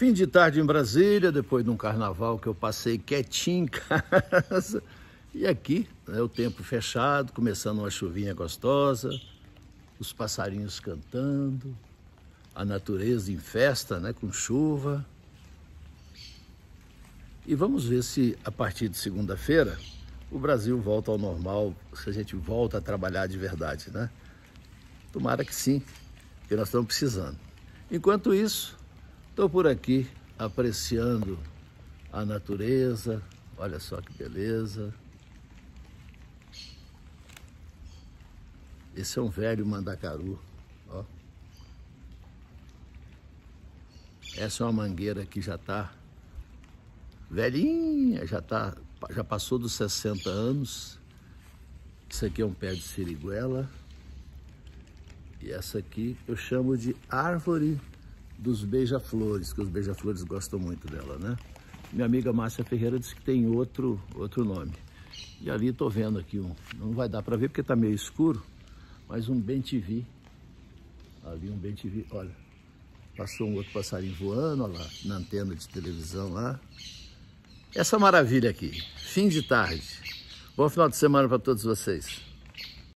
Fim de tarde em Brasília, depois de um carnaval que eu passei quietinho em casa. E aqui, né, o tempo fechado, começando uma chuvinha gostosa, os passarinhos cantando, a natureza em festa, né, com chuva. E vamos ver se a partir de segunda-feira o Brasil volta ao normal, se a gente volta a trabalhar de verdade, né? Tomara que sim, porque nós estamos precisando. Enquanto isso, Estou por aqui apreciando a natureza. Olha só que beleza. Esse é um velho mandacaru. Ó. Essa é uma mangueira que já está velhinha, já, tá, já passou dos 60 anos. Isso aqui é um pé de siriguela. E essa aqui eu chamo de árvore dos beija-flores, que os beija-flores gostam muito dela, né? Minha amiga Márcia Ferreira disse que tem outro, outro nome. E ali estou vendo aqui um, não vai dar para ver porque está meio escuro, mas um bem-TV. Ali um bem-TV, olha, passou um outro passarinho voando, olha lá, na antena de televisão lá. Essa maravilha aqui, fim de tarde. Bom final de semana para todos vocês.